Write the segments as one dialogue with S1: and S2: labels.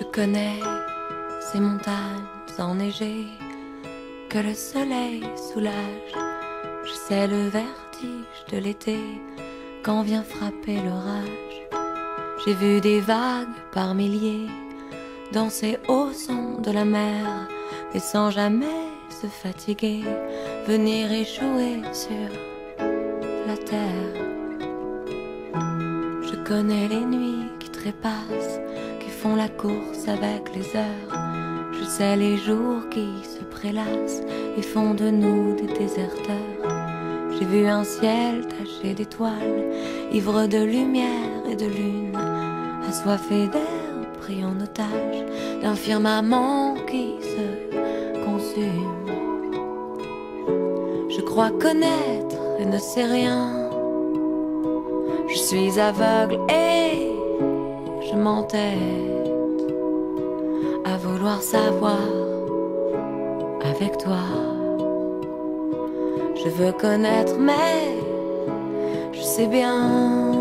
S1: Je connais ces montagnes enneigées que le soleil soulage. Je sais le vertige de l'été quand vient frapper l'orage. J'ai vu des vagues par milliers danser au son de la mer et sans jamais se fatiguer, venir échouer sur la terre. Je connais les nuits qui trépassent, font la course avec les heures. Je sais les jours qui se prélassent et font de nous des déserteurs. J'ai vu un ciel taché d'étoiles, ivre de lumière et de lune, assoiffé d'air pris en otage d'un firmament qui se consume. Je crois connaître et ne sais rien. Je suis aveugle et je m'entête à vouloir savoir avec toi. Je veux connaître, mais je sais bien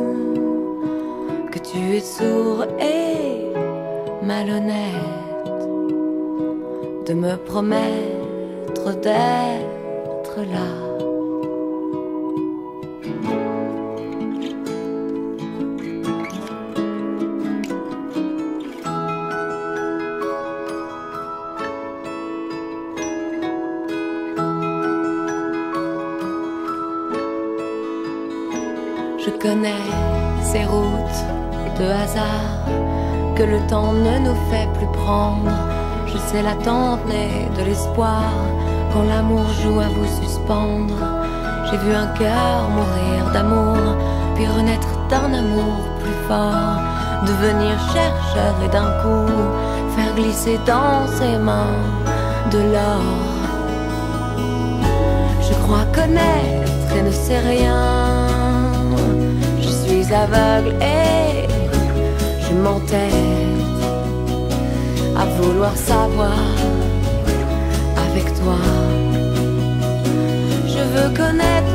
S1: que tu es sourd et malhonnête de me promettre d'être là. Je connais ces routes de hasard que le temps ne nous fait plus prendre. Je sais l'attente née de l'espoir quand l'amour joue à vous suspendre. J'ai vu un cœur mourir d'amour, puis renaître d'un amour plus fort. Devenir chercheur et d'un coup faire glisser dans ses mains de l'or. Je crois connaître et ne sais rien. Et je m'entête à vouloir savoir avec toi. Je veux connaître